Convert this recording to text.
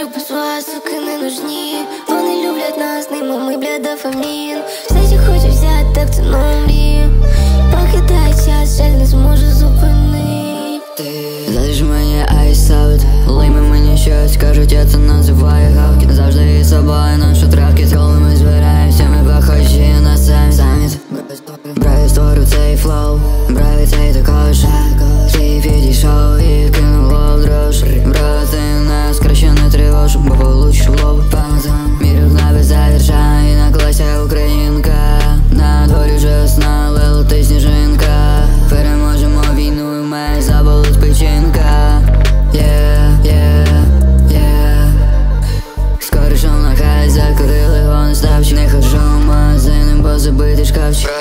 любим своя, суки не нужні. Вони люблять нас, ними ми бля, дофамін Все, що хочу взяти, так це нові Покидай час, жаль, не зможу зупинити. Ти залиш мене айсаут Лейми мені щось кажуть, я це називаю yeah, yeah, yeah. Скоро шел на хай, закурили, он ставчик Не хожу в магазини, бо забитий шкафчик.